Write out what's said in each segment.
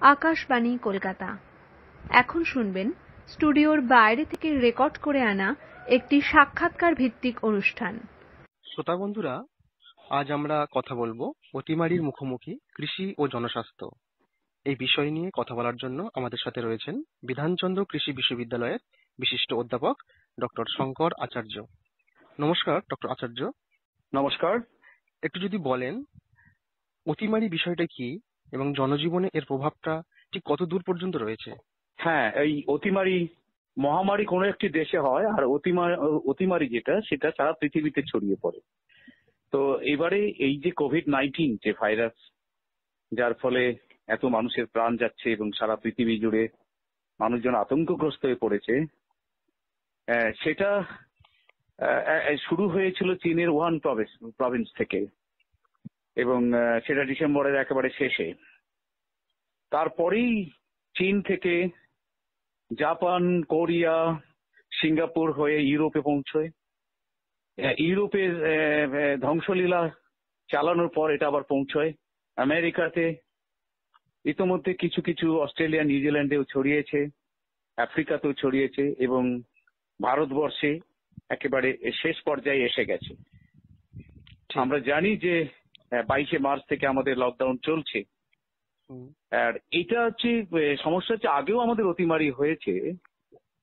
আকাশবাণী কলকাতা। এখন শুনবেন স্টুডিওর বাইরে থেকে রেকর্ড করে আনা একটি সাক্ষাৎকার ভিত্তিক অনুষ্ঠান। শ্রোতা বন্ধুরা আজ আমরা কথা বলব অতিমারির মুখোমুখি কৃষি ও জনস্বাস্থ্য। এই বিষয় নিয়ে কথা বলার জন্য আমাদের সাথে রয়েছেন বিধানচন্দ্র কৃষি বিশ্ববিদ্যালয়ের বিশিষ্ট অধ্যাপক ডক্টর শঙ্কর আচার্য। নমস্কার ডক্টর আচার্য। নমস্কার। একটু যদি বলেন অতিমারি বিষয়টা কি? এবং জনজীবনে এর প্রভাবটা ঠিক কত দূর পর্যন্ত রয়েছে? হ্যাঁ এই অতিমারি মহামারী কোনো একটি দেশে হয়, আর অতিমারি অতিমারি যেটা, সেটা সারা পৃথিবীতে ছড়িয়ে পড়ে। তো এবারে এই যে কোভিড নাইন্টিন যে ভাইরাস, যার ফলে এত মানুষের প্রাণ যাচ্ছে এবং সারা পৃথিবী জুড়ে মানুষজন আতঙ্কগ্রস্ত হয়ে পড়েছে সেটা শুরু হয়েছিল চীনের ওয়ান প্রভিন্স থেকে। এবং সেটা ডিসেম্বরের একেবারে শেষে। তারপরেই চীন থেকে জাপান কোরিয়া সিঙ্গাপুর হয়ে ইউরোপে পৌঁছয়। আহ, ধ্বংসলীলা চালানোর পর এটা আবার পৌঁছয়। আমেরিকাতে ইতোমধ্যে কিছু কিছু অস্ট্রেলিয়া নিউজিল্যান্ডেও ছড়িয়েছে আফ্রিকাতেও ছড়িয়েছে এবং ভারতবর্ষে একেবারে শেষ পর্যায়ে এসে গেছে। আমরা জানি যে বাইশে মার্চ থেকে আমাদের লকডাউন চলছে। আর এটা হচ্ছে সমস্যা হচ্ছে আগেও আমাদের অতিমারি হয়েছে।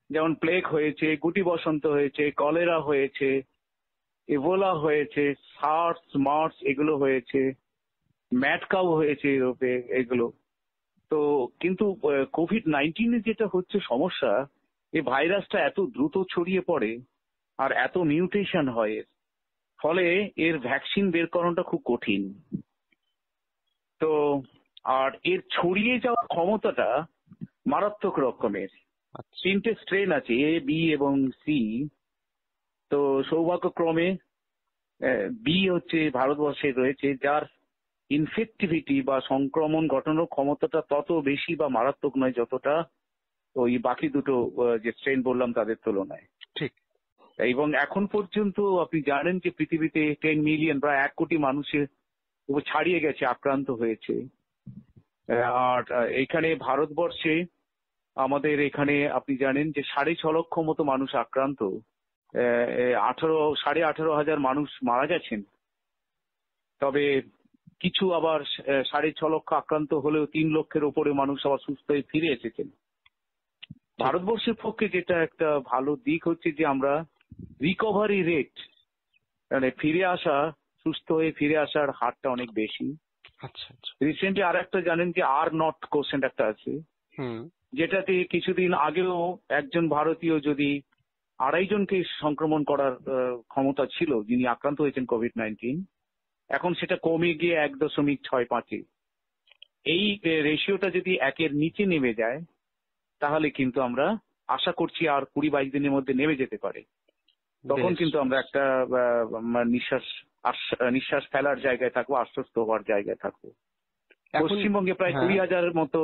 যেমন প্লেগ হয়েছে গুটি বসন্ত হয়েছে কলেরা হয়েছে এভোলা হয়েছে সার্স মার্স এগুলো হয়েছে ম্যাটকাও হয়েছে ইউরোপে এগুলো। তো কিন্তু কোভিড নাইন্টিনের যেটা হচ্ছে সমস্যা এই ভাইরাসটা এত দ্রুত ছড়িয়ে পড়ে আর এত মিউটেশন হয় এর। ফলে এর ভ্যাকসিন বের করানোটা খুব কঠিন। তো আর এর ছড়িয়ে যাওয়ার ক্ষমতাটা মারাত্মক রকমের। আচ্ছা। তিনটে স্ট্রেন আছে এ বি এবং সি তো সৌভাগ্যক্রমে বি হচ্ছে ভারতবর্ষে রয়েছে যার ইনফেক্টিভিটি বা সংক্রমণ ঘটানোর ক্ষমতাটা তত বেশি বা মারাত্মক নয় যতটা ওই বাকি দুটো যে স্ট্রেন বললাম তাদের তুলনায়। ঠিক। এবং এখন পর্যন্ত আপনি জানেন যে পৃথিবীতে টেন মিলিয়ন প্রায় এক কোটি মানুষের ছাড়িয়ে গেছে, আক্রান্ত হয়েছে। আর এখানে ভারতবর্ষে আমাদের এখানে আপনি জানেন যে সাড়ে ছ লক্ষ মতো মানুষ আক্রান্ত। আঠারো, সাড়ে আঠারো হাজার মানুষ মারা গেছেন। তবে কিছু আবার সাড়ে ছ লক্ষ আক্রান্ত হলেও তিন লক্ষের ওপরে মানুষ আবার সুস্থ হয়ে ফিরে এসেছেন। ভারতবর্ষের পক্ষে যেটা একটা ভালো দিক হচ্ছে যে আমরা রিকভারি রেট মানে ফিরে আসা সুস্থ হয়ে ফিরে আসার হারটা অনেক বেশি। আচ্ছা রিসেন্টলি আর একটা জানেন যে আর নট কোশ্চেন একটা আছে। যেটাতে কিছুদিন আগেও একজন ভারতীয় যদি আড়াই জনকে সংক্রমণ করার ক্ষমতা ছিল যিনি আক্রান্ত হয়েছেন কোভিড নাইন্টিন এখন সেটা কমে গিয়ে এক দশমিক ছয় পাঁচে। এই রেশিওটা যদি একের নিচে নেমে যায় তাহলে কিন্তু আমরা আশা করছি আর কুড়ি বাইশ দিনের মধ্যে নেমে যেতে পারে। তখন কিন্তু আমরা একটা মানে নিঃশ্বাস নিঃশ্বাস ফেলার জায়গায় থাকব আশ্বস্ত হওয়ার জায়গায় থাকব। পশ্চিমবঙ্গে প্রায় হ্যাঁ। কুড়ি হাজার মতো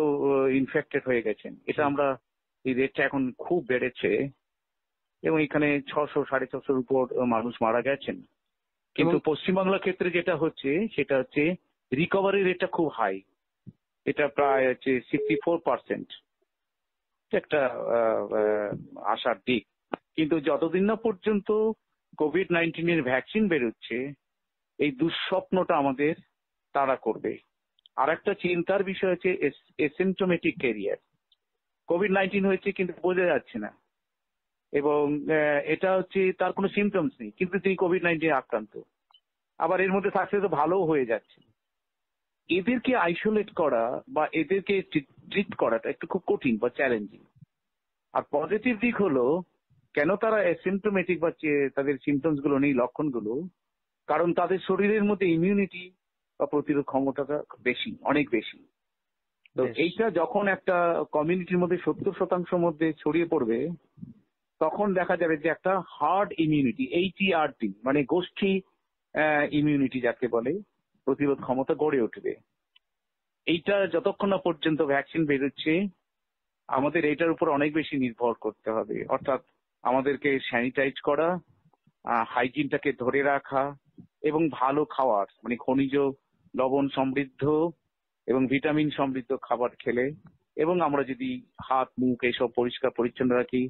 ইনফেক্টেড হয়ে গেছেন। এটা আমরা এই রেটটা এখন খুব বেড়েছে। এবং এখানে ছশো সাড়ে ছশোর উপর মানুষ মারা গেছেন। কিন্তু পশ্চিমবাংলার ক্ষেত্রে যেটা হচ্ছে সেটা হচ্ছে রিকভারি রেটটা খুব হাই এটা প্রায় হচ্ছে সিক্সটি ফোর পার্সেন্ট একটা আশার দিক। কিন্তু যতদিন না পর্যন্ত কোভিড নাইন্টিনের ভ্যাকসিন বেরোচ্ছে, এই দুঃস্বপ্নটা আমাদের তাড়া করবে। আর একটা চিন্তার বিষয় হচ্ছে এসিমটোমেটিক ক্যারিয়ার কোভিড নাইন্টিন হয়েছে কিন্তু বোঝা যাচ্ছে না। এবং এটা হচ্ছে তার কোনো সিমটমস নেই, কিন্তু তিনি কোভিড নাইন্টিন আক্রান্ত। আবার এর মধ্যে থাকতে তো ভালোও হয়ে যাচ্ছে। এদেরকে আইসোলেট করা বা এদেরকে ট্রিট করাটা একটু খুব কঠিন বা চ্যালেঞ্জিং আর পজিটিভ দিক হলো কেন তারা অ্যাসিমটোমেটিক বা তাদের সিমটমসগুলো নেই লক্ষণগুলো? কারণ তাদের শরীরের মধ্যে ইমিউনিটি বা প্রতিরোধ ক্ষমতাটা বেশি অনেক বেশি। তো এইটা যখন একটা কমিউনিটির মধ্যে সত্তর শতাংশ মধ্যে ছড়িয়ে পড়বে তখন দেখা যাবে যে একটা হার্ড ইমিউনিটি এইচইআরটি মানে গোষ্ঠী ইমিউনিটি যাকে বলে প্রতিরোধ ক্ষমতা গড়ে উঠবে। এইটা যতক্ষণ না পর্যন্ত ভ্যাকসিন বেরোচ্ছে আমাদের এটার উপর অনেক বেশি নির্ভর করতে হবে। অর্থাৎ আমাদেরকে স্যানিটাইজ করা হাইজিনটাকে ধরে রাখা এবং ভালো খাওয়ার মানে খনিজ লবণ সমৃদ্ধ এবং ভিটামিন সমৃদ্ধ খাবার খেলে এবং আমরা যদি হাত, মুখ এইসব পরিষ্কার পরিচ্ছন্ন রাখি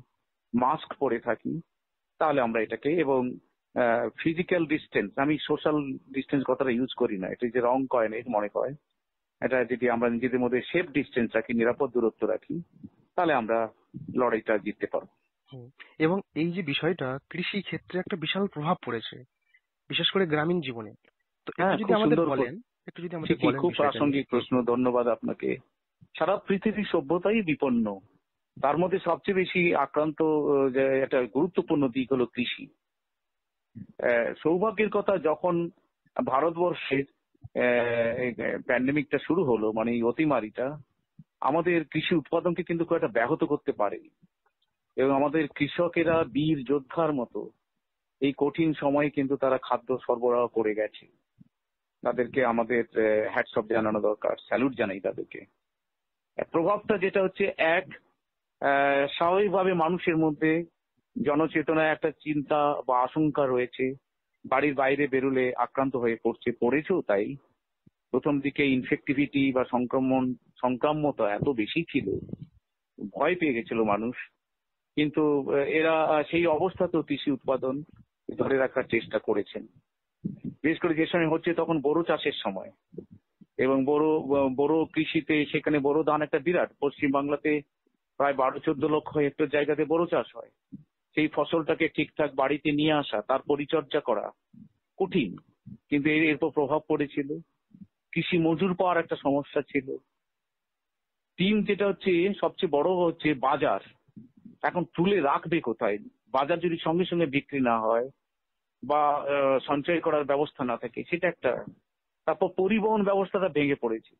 মাস্ক পরে থাকি, তাহলে আমরা এটাকে এবং ফিজিক্যাল ডিস্টেন্স আমি সোশ্যাল ডিস্টেন্স কথাটা ইউজ করি না, এটা যে রং কয়েন এর মনে হয়, এটা যদি আমরা নিজেদের মধ্যে সেফ ডিস্টেন্স রাখি, নিরাপদ দূরত্ব রাখি, তাহলে আমরা লড়াইটা জিততে পারব। এবং এই যে বিষয়টা কৃষি ক্ষেত্রে একটা বিশাল প্রভাব পড়েছে বিশেষ করে গ্রামীণ জীবনে। তো একটু হ্যাঁ, যদি আমাদের বলেন একটু যদি আমাদের বলেন খুব প্রাসঙ্গিক প্রশ্ন ধন্যবাদ আপনাকে। সারা পৃথিবীর সভ্যতাই বিপন্ন। তার মধ্যে সবচেয়ে বেশি আক্রান্ত যে একটা গুরুত্বপূর্ণ দিক হলো কৃষি। সৌভাগ্যের কথা যখন ভারতবর্ষের প্যান্ডেমিকটা শুরু হলো মানে এই অতিমারিটা আমাদের কৃষি উৎপাদনকে কিন্তু খুব একটা ব্যাহত করতে পারেনি। এবং আমাদের কৃষকেরা, বীর যোদ্ধার মতো এই কঠিন সময়ে কিন্তু তারা খাদ্য সরবরাহ করে গেছে। তাদেরকে আমাদের হ্যাটস জানানো দরকার স্যালুট জানাই তাদেরকে। প্রভাবটা যেটা হচ্ছে এক স্বাভাবিকভাবে মানুষের মধ্যে জনচেতনায় একটা চিন্তা বা আশঙ্কা রয়েছে। বাড়ির বাইরে বেরোলে আক্রান্ত হয়ে পড়ছে পড়েছেও তাই? প্রথম দিকে ইনফেক্টিভিটি বা সংক্রমণ সংক্রাম্যতা এত বেশি ছিল, ভয় পেয়ে গেছিল মানুষ। কিন্তু এরা সেই অবস্থাতেও কৃষি উৎপাদন ধরে রাখার চেষ্টা করেছেন। বিশেষ করে যে সময় হচ্ছে তখন বোরো চাষের সময়। এবং বড় বড় কৃষিতে সেখানে বড় ধান একটা বিরাট। পশ্চিম বাংলাতে প্রায় বারো চোদ্দ লক্ষ হেক্টর জায়গাতে বড় চাষ হয়। সেই ফসলটাকে ঠিকঠাক বাড়িতে নিয়ে আসা, তার পরিচর্যা করা কঠিন। কিন্তু এর এরপর প্রভাব পড়েছিল। কৃষি মজুর পাওয়ার একটা সমস্যা ছিল। তিন যেটা হচ্ছে সবচেয়ে বড় হচ্ছে বাজার। এখন তুলে রাখবে কোথায়? বাজার যদি সঙ্গে সঙ্গে বিক্রি না হয় বা সঞ্চয় করার ব্যবস্থা না থাকে সেটা একটা তারপর পরিবহন ব্যবস্থাটা ভেঙে পড়েছে।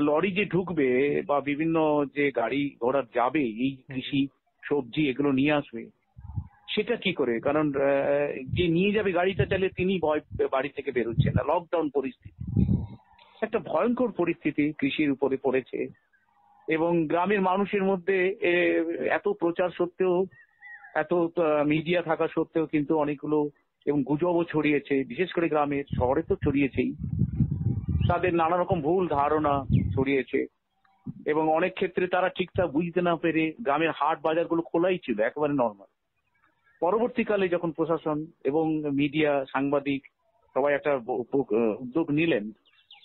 লরি যে ঢুকবে বা বিভিন্ন যে গাড়ি ঘোড়া যাবে এই কৃষি সবজি এগুলো নিয়ে আসবে সেটা কি করে? কারণ যে নিয়ে যাবে গাড়িটা চালে তিনি ভয় বাড়ি থেকে বেরোচ্ছেন না। লকডাউন পরিস্থিতি। একটা ভয়ঙ্কর পরিস্থিতি কৃষির উপরে পড়েছে। এবং গ্রামের মানুষের মধ্যে এত প্রচার সত্ত্বেও, এত মিডিয়া থাকা সত্ত্বেও কিন্তু অনেকগুলো এবং গুজবও ছড়িয়েছে। বিশেষ করে গ্রামের, শহরে তো ছড়িয়েছেই। তাদের নানা রকম ভুল ধারণা ছড়িয়েছে। এবং অনেক ক্ষেত্রে তারা ঠিকঠাক বুঝতে না পেরে গ্রামের হাট বাজারগুলো খোলাই ছিল, একেবারে নর্মাল পরবর্তীকালে যখন প্রশাসন এবং মিডিয়া সাংবাদিক সবাই একটা উদ্যোগ নিলেন,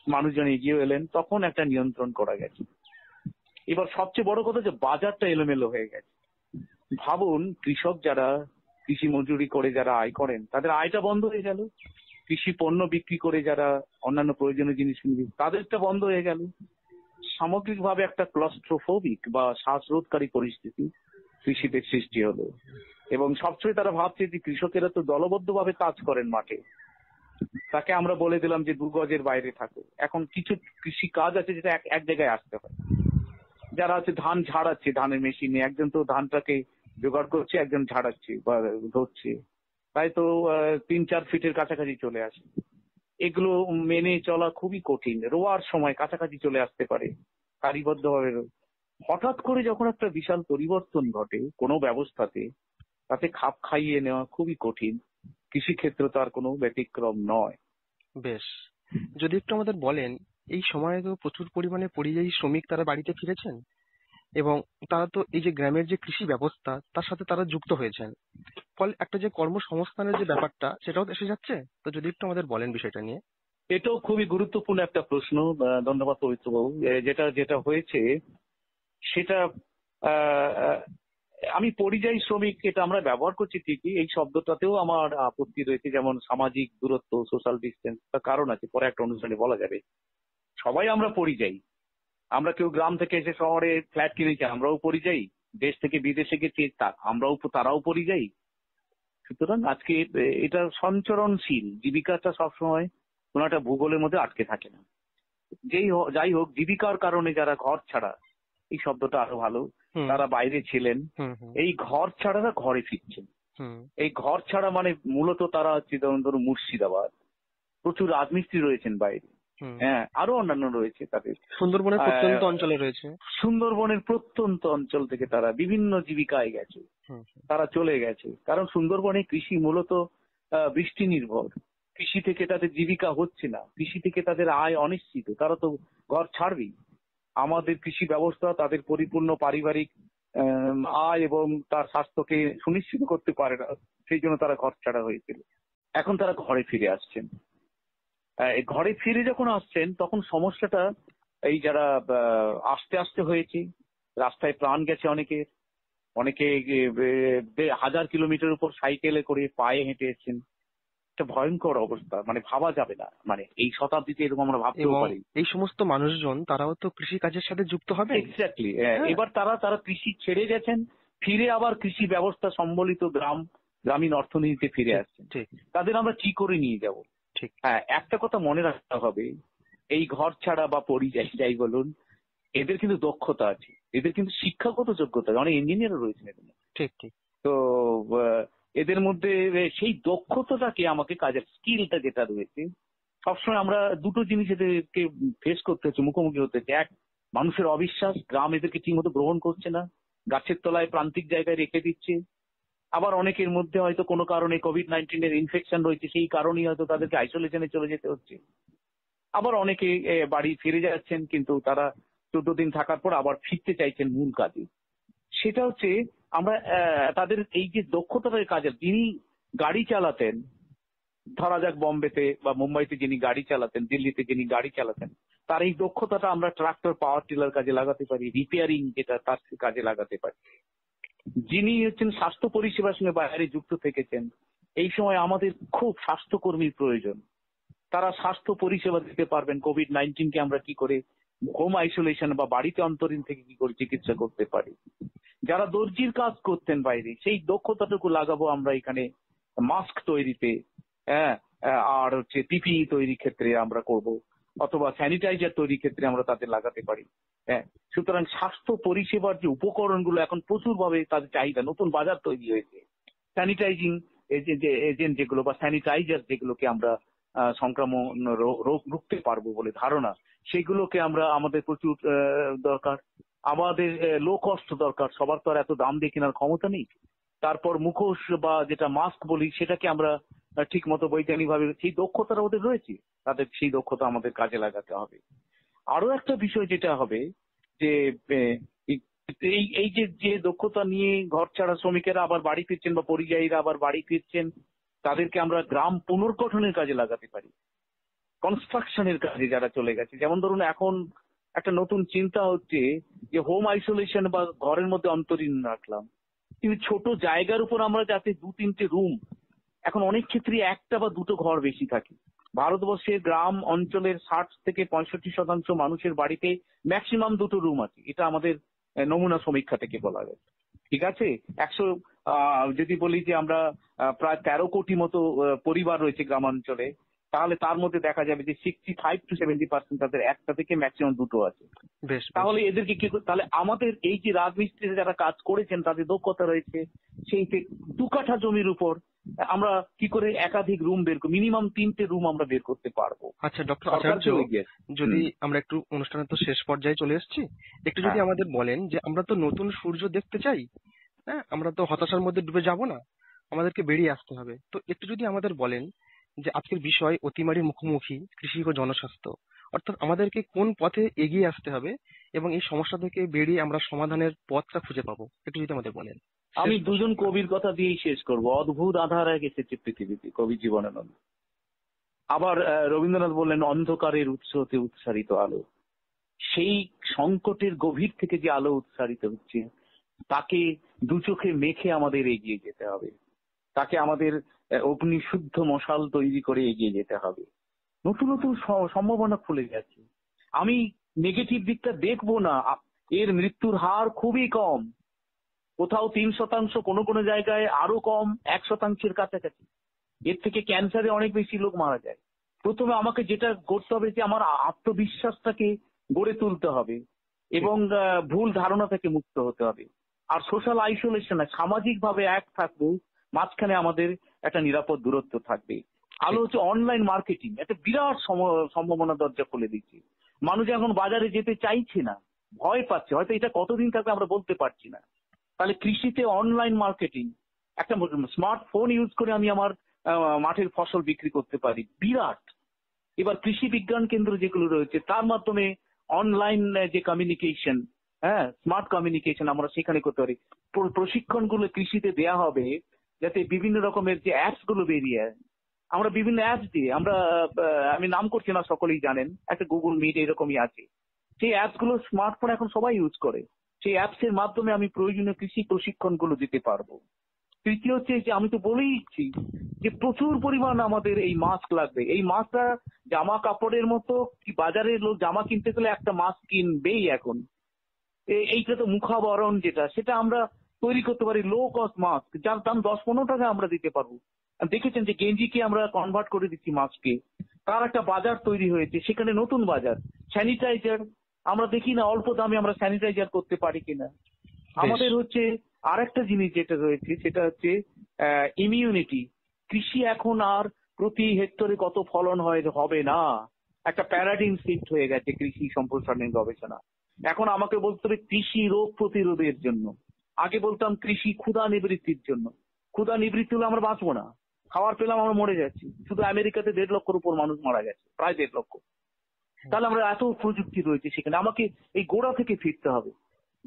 মানুষজন এগিয়ে এলেন, তখন একটা নিয়ন্ত্রণ করা গেছে। এবার সবচেয়ে বড় কথা যে বাজারটা এলোমেলো হয়ে গেছে। ভাবুন, কৃষক যারা কৃষি মজুরি করে যারা আয় করেন, তাদের আয়টা বন্ধ হয়ে গেল। কৃষি পণ্য বিক্রি করে যারা অন্যান্য প্রয়োজনীয় জিনিস কিনবে, তাদেরটা বন্ধ হয়ে গেল। সামগ্রিকভাবে একটা ক্লস্ট্রোফোবিক বা শ্বাসরোধকারী পরিস্থিতি কৃষিতে সৃষ্টি হলো। এবং সবচেয়ে তারা ভাবছে যে কৃষকেরা তো দলবদ্ধভাবে কাজ করেন মাঠে। তাকে আমরা বলে দিলাম যে দু গজের বাইরে থাকো। এখন কিছু কৃষি কাজ আছে যেটা এক এক জায়গায় আসতে হয় যারা হচ্ছে ধান ঝাড়াচ্ছে, ধানের মেশিনে একজন তো ধানটাকে জোগাড় করছে, একজন ঝাড়াচ্ছে বা ধরছে। তাই তো তিন চার ফিটের কাছাকাছি চলে আসে। এগুলো মেনে চলা খুবই কঠিন। রোয়ার সময় কাছাকাছি চলে আসতে পারে। সারিবদ্ধভাবে হঠাৎ করে যখন একটা বিশাল পরিবর্তন ঘটে কোনো ব্যবস্থাতে, তাতে খাপ খাইয়ে নেওয়া খুবই কঠিন। কৃষিক্ষেত্র তার কোনো ব্যতিক্রম নয়। বেশ। যদি একটু আমাদের বলেন এই সময়ে তো প্রচুর পরিমাণে পরিযায়ী শ্রমিক তারা বাড়িতে ফিরেছেন এবং তারা তো এই যে গ্রামের যে কৃষি ব্যবস্থা, তার সাথে তারা যুক্ত হয়েছেন। ফলে একটা যে কর্মসংস্থানের যে ব্যাপারটা, সেটাও এসে যাচ্ছে? তো যদি একটু আমাদের বলেন বিষয়টা নিয়ে। এটাও খুবই গুরুত্বপূর্ণ একটা প্রশ্ন ধন্যবাদ পবিত্রবাবু। যেটা যেটা হয়েছে, সেটা আমি পরিযায়ী শ্রমিক এটা আমরা ব্যবহার করছি ঠিকই। এই শব্দটাতেও আমার আপত্তি রয়েছে, যেমন সামাজিক দূরত্ব সোশ্যাল ডিস্টেন্স তার কারণ আছে, পরে একটা অনুষ্ঠানে বলা যাবে। সবাই আমরা পরিযায়ী আমরা কেউ গ্রাম থেকে এসে শহরে ফ্ল্যাট কিনেছি আমরাও পরিযায়ী দেশ থেকে বিদেশে গেছি আমরাও তারাও পরিযায়ী সুতরাং আজকে এটা সঞ্চরণশীল জীবিকাটা সবসময় কোনো একটা ভূগোলের মধ্যে আটকে থাকে না। যেই যাই হোক জীবিকার কারণে যারা ঘর ছাড়া এই শব্দটা আরও ভালো তারা বাইরে ছিলেন। এই ঘর ছাড়ারা ঘরে ফিরছেন। এই ঘর ছাড়া মানে মূলত তারা হচ্ছে যেমন ধরুন মুর্শিদাবাদ। প্রচুর রাজমিস্ত্রি রয়েছেন বাইরে। হ্যাঁ আরও অন্যান্য রয়েছে তাদের। সুন্দরবনের প্রত্যন্ত অঞ্চলে রয়েছে। সুন্দরবনের প্রত্যন্ত অঞ্চল থেকে তারা বিভিন্ন জীবিকায় গেছে। তারা চলে গেছে। কারণ সুন্দরবনে কৃষি মূলত বৃষ্টি নির্ভর কৃষি থেকে তাদের জীবিকা হচ্ছে না। কৃষি থেকে তাদের আয় অনিশ্চিত। তারা তো ঘর ছাড়বেই। আমাদের কৃষি ব্যবস্থা তাদের পরিপূর্ণ পারিবারিক আয় এবং তার স্বাস্থ্যকে সুনিশ্চিত করতে পারে না। সেই জন্য তারা ঘর ছাড়া হয়েছিল। এখন তারা ঘরে ফিরে আসছেন। ঘরে ফিরে যখন আসছেন তখন সমস্যাটা এই যারা আস্তে আস্তে হয়েছে রাস্তায় প্রাণ গেছে অনেকের। অনেকে বে- হাজার কিলোমিটার উপর সাইকেলে করে পায়ে হেঁটে এসেছেন। একটা ভয়ঙ্কর অবস্থা মানে ভাবা যাবে না। মানে এই শতাব্দীতে এরকম আমরা ভাবতেও এবং পারি। এই সমস্ত মানুষজন তারাও তো কৃষি কাজের সাথে যুক্ত হবে? এক্স্যাক্টলি। এবার তারা তারা কৃষি ছেড়ে গেছেন ফিরে আবার কৃষি ব্যবস্থা সম্বলিত গ্রাম গ্রামীণ অর্থনীতিতে ফিরে আসছেন। ঠিক। তাদের আমরা কি করে নিয়ে যাব? ঠিক। হ্যাঁ একটা কথা মনে রাখতে হবে এই ঘর ছাড়া বা পরিযায়ী যাই বলুন এদের কিন্তু দক্ষতা আছে এদের কিন্তু শিক্ষাগত যোগ্যতা অনেক ইঞ্জিনিয়ার রয়েছেন এখানে ঠিক ঠিক। তো এদের মধ্যে সেই দক্ষতাটাকে আমাকে কাজের স্কিলটা যেটা রয়েছে সবসময় আমরা দুটো জিনিস এদেরকে ফেস করতে হচ্ছে মুখোমুখি হতে হচ্ছে। এক মানুষের অবিশ্বাস গ্রাম এদেরকে ঠিকমতো গ্রহণ করছে না গাছের তলায় প্রান্তিক জায়গায় রেখে দিচ্ছে। আবার অনেকের মধ্যে হয়তো কোনো কারণে কোভিড নাইন্টিনের ইনফেকশন রয়েছে, সেই কারণেই হয়তো তাদেরকে আইসোলেশনে চলে যেতে হচ্ছে। আবার অনেকে বাড়ি ফিরে যাচ্ছেন, কিন্তু তারা চোদ্দ দিন থাকার পর আবার ফিরতে চাইছেন মূল কাজে। সেটা হচ্ছে আমরা তাদের এই যে দক্ষতার কাজের, যিনি গাড়ি চালাতেন, ধরা যাক বম্বেতে বা মুম্বাইতে যিনি গাড়ি চালাতেন, দিল্লিতে যিনি গাড়ি চালাতেন, তার এই দক্ষতাটা আমরা ট্রাক্টর পাওয়ার টিলার কাজে লাগাতে পারি রিপেয়ারিং যেটা তার কাজে লাগাতে পারি। যিনি হচ্ছেন স্বাস্থ্য পরিষেবার সঙ্গে বাইরে যুক্ত থেকেছেন, এই সময় আমাদের খুব স্বাস্থ্যকর্মীর প্রয়োজন। তারা স্বাস্থ্য পরিষেবা দিতে পারবেন কোভিড নাইন্টিনকে আমরা কি করে হোম আইসোলেশন বা বাড়িতে অন্তরীণ থেকে কি করে চিকিৎসা করতে পারি। যারা দর্জির কাজ করতেন বাইরে, সেই দক্ষতাটুকু লাগাবো আমরা এখানে মাস্ক তৈরিতে হ্যাঁ আর হচ্ছে পিপিই তৈরির ক্ষেত্রে আমরা করব। অথবা স্যানিটাইজার তৈরির ক্ষেত্রে আমরা তাদের লাগাতে পারি। হ্যাঁ সুতরাং স্বাস্থ্য পরিষেবার যে উপকরণগুলো এখন প্রচুর ভাবে তাদের চাহিদা, নতুন বাজার তৈরি হয়েছে। স্যানিটাইজিং এজেন্ট যেগুলো বা স্যানিটাইজার যেগুলোকে আমরা সংক্রমণ রোগ রুখতে পারব বলে ধারণা, সেগুলোকে আমরা আমাদের প্রচুর দরকার। আমাদের লো কস্ট দরকার, সবার তো আর এত দাম দিয়ে কেনার ক্ষমতা নেই। তারপর মুখোশ বা যেটা মাস্ক বলি, সেটাকে আমরা ঠিক মতো বৈজ্ঞানিক ভাবে সেই দক্ষতাটা ওদের রয়েছে তাদের সেই দক্ষতা আমাদের কাজে লাগাতে হবে। আরও একটা বিষয় যেটা হবে যে এই এই যে যে দক্ষতা নিয়ে ঘর ছাড়া শ্রমিকেরা আবার বাড়ি ফিরছেন বা পরিযায়ীরা আবার বাড়ি ফিরছেন, তাদেরকে আমরা গ্রাম পুনর্গঠনের কাজে লাগাতে পারি। কনস্ট্রাকশনের কাজে যারা চলে গেছে, যেমন ধরুন এখন একটা নতুন চিন্তা হচ্ছে যে, হোম আইসোলেশন বা ঘরের মধ্যে অন্তরীণ রাখলাম। কিন্তু ছোট জায়গার উপর আমরা যাতে দু তিনটে রুম এখন অনেক ক্ষেত্রে একটা বা দুটো ঘর বেশি থাকে। ভারতবর্ষের গ্রাম অঞ্চলের ষাট থেকে পঁয়ষট্টি শতাংশ মানুষের বাড়িতে ম্যাক্সিমাম দুটো রুম আছে। এটা আমাদের নমুনা সমীক্ষা থেকে বলা গেছে ঠিক আছে? একশো যদি বলি যে আমরা প্রায় তেরো কোটি মতো পরিবার রয়েছে গ্রামাঞ্চলে তাহলে তার মধ্যে দেখা যাবে যে sixty five to seventy percent তাদের একটা থেকে ম্যাক্সিমাম দুটো আছে। তাহলে এদেরকে কি তাহলে আমাদের এই যে রাজমিস্ত্রিতে যারা কাজ করেছেন তাদের দক্ষতা রয়েছে সেই দু কাঠা জমির উপর আমরা কি করে একাধিক রুম বের মিনিমাম তিনটে রুম আমরা বের করতে পারব। আচ্ছা ডক্টর আচার্য যদি আমরা একটু অনুষ্ঠানের তো শেষ পর্যায়ে চলে এসেছি একটু যদি হ্যাঁ। আমাদের বলেন যে আমরা তো নতুন সূর্য দেখতে চাই হ্যাঁ আমরা তো হতাশার মধ্যে ডুবে যাব না আমাদেরকে বেরিয়ে আসতে হবে। তো একটু যদি আমাদের বলেন যে আজকের বিষয় অতিমারির মুখোমুখি কৃষি ও জনস্বাস্থ্য অর্থাৎ আমাদেরকে কোন পথে এগিয়ে আসতে হবে এবং এই সমস্যা থেকে বেরিয়ে আমরা সমাধানের পথটা খুঁজে পাবো একটু যদি আমাদের বলেন। আমি দুজন কবির কথা দিয়েই শেষ করব। অদ্ভুত আধার এক এসেছে পৃথিবীতে, কবি জীবনানন্দ। আবার রবীন্দ্রনাথ বললেন, অন্ধকারের উৎস হতে উৎসারিত আলো। সেই সংকটের গভীর থেকে যে আলো উৎসারিত হচ্ছে, তাকে দু চোখে মেখে আমাদের এগিয়ে যেতে হবে। তাকে আমাদের অগ্নিশুদ্ধ মশাল তৈরি করে এগিয়ে যেতে হবে। নতুন নতুন সম্ভাবনা খুলে যাচ্ছে আমি নেগেটিভ দিকটা দেখব না। এর মৃত্যুর হার খুবই কম। কোথাও তিন শতাংশ কোনো কোনো জায়গায় আরও কম এক শতাংশের কাছাকাছি। এর থেকে ক্যান্সারে অনেক বেশি লোক মারা যায়। প্রথমে আমাকে যেটা করতে হবে যে আমার আত্মবিশ্বাসটাকে গড়ে তুলতে হবে এবং ভুল ধারণা থেকে মুক্ত হতে হবে। আর সোশ্যাল আইসোলেশনে সামাজিক ভাবে এক থাকব, মাঝখানে আমাদের একটা নিরাপদ দূরত্ব থাকবে। আলো হচ্ছে অনলাইন মার্কেটিং একটা বিরাট সম- সম্ভাবনা দরজা খুলে দিচ্ছে। মানুষ এখন বাজারে যেতে চাইছে না, ভয় পাচ্ছে, হয়তো এটা কতদিন থাকবে আমরা বলতে পারছি না। তাহলে কৃষিতে অনলাইন মার্কেটিং একটা স্মার্টফোন ইউজ করে আমি আমার মাঠের ফসল বিক্রি করতে পারি। বিরাট। এবার কৃষি বিজ্ঞান কেন্দ্র যেগুলো রয়েছে, তার মাধ্যমে অনলাইন যে কমিউনিকেশন হ্যাঁ স্মার্ট কমিউনিকেশন আমরা সেখানে করতে পারি। প্রশিক্ষণগুলো কৃষিতে দেয়া হবে, যাতে বিভিন্ন রকমের যে অ্যাপসগুলো বেরিয়ে। আমরা বিভিন্ন অ্যাপস দিয়ে, আমরা আমি নাম করছি না, সকলেই জানেন, একটা গুগল মিট এরকমই আছে। সেই অ্যাপসগুলো স্মার্টফোন এখন সবাই ইউজ করে। সেই অ্যাপস এর মাধ্যমে আমি প্রয়োজনীয় কৃষি প্রশিক্ষণগুলো দিতে পারব। তৃতীয় হচ্ছে যে, আমি তো বলেই দিচ্ছি যে, প্রচুর পরিমাণ আমাদের এই মাস্ক লাগবে। এই মাস্কটা জামা কাপড়ের মতো কি বাজারে লোক জামা কিনতে গেলে একটা মাস্ক কিনবেই এখন। এইটা তো মুখাবরণ যেটা, সেটা আমরা তৈরি করতে পারি লো কস্ট মাস্ক যার দাম দশ পনেরো টাকা আমরা দিতে পারব। দেখেছেন যে গেঞ্জিকে আমরা কনভার্ট করে দিচ্ছি মাস্ককে তার একটা বাজার তৈরি হয়েছে, সেখানে নতুন বাজার স্যানিটাইজার আমরা দেখি না অল্প দামে আমরা স্যানিটাইজার করতে পারি কিনা। আমাদের হচ্ছে আর একটা জিনিস যেটা রয়েছে সেটা হচ্ছে ইমিউনিটি কৃষি এখন আর প্রতি হেক্টরে কত ফলন হয় হবে না। একটা প্যারাডিম শিফট হয়ে গেছে কৃষি সম্প্রসারণের গবেষণা। এখন আমাকে বলতে হবে কৃষি রোগ প্রতিরোধের জন্য। আগে বলতাম কৃষি ক্ষুধা নিবৃত্তির জন্য। ক্ষুধা নিবৃত্তি হলে আমরা বাঁচবো না। খাবার পেলাম আমরা মরে যাচ্ছি। শুধু আমেরিকাতে দেড় লক্ষর উপর মানুষ মারা গেছে প্রায় দেড় লক্ষ। তাহলে আমরা এত প্রযুক্তি রয়েছে সেখানে। আমাকে এই গোড়া থেকে ফিরতে হবে।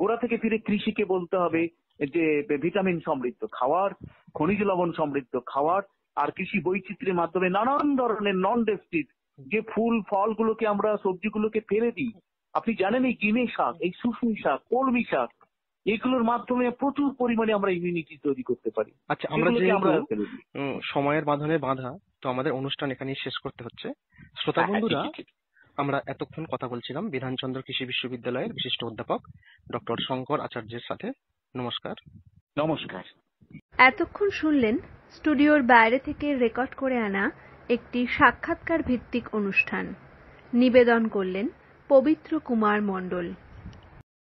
গোড়া থেকে ফিরে কৃষিকে বলতে হবে যে ভিটামিন সমৃদ্ধ খাওয়ার খনিজ লবণ সমৃদ্ধ খাওয়ার আর কৃষি বৈচিত্র্যের মাধ্যমে নানান ধরনের নন ডেস্টিভ যে ফুল ফলগুলোকে আমরা সবজিগুলোকে ফেলে দিই। আপনি জানেন এই গিমে শাক এই শুশুই শাক কলমি শাক এগুলোর মাধ্যমে প্রচুর পরিমাণে আমরা ইমিউনিটি তৈরি করতে পারি। আচ্ছা আমরা। উম, সময়ের বাঁধনে বাঁধা তো আমাদের অনুষ্ঠান এখানেই শেষ করতে হচ্ছে। শ্রোতা হ্যাঁ, বন্ধুরা ঠিক, ঠিক। আমরা এতক্ষণ কথা বলছিলাম বিধানচন্দ্র কৃষি বিশ্ববিদ্যালয়ের বিশিষ্ট অধ্যাপক ডক্টর শঙ্কর আচার্যের সাথে। নমস্কার। নমস্কার। এতক্ষণ শুনলেন স্টুডিওর বাইরে থেকে রেকর্ড করে আনা একটি সাক্ষাৎকার ভিত্তিক অনুষ্ঠান। নিবেদন করলেন পবিত্র কুমার মণ্ডল।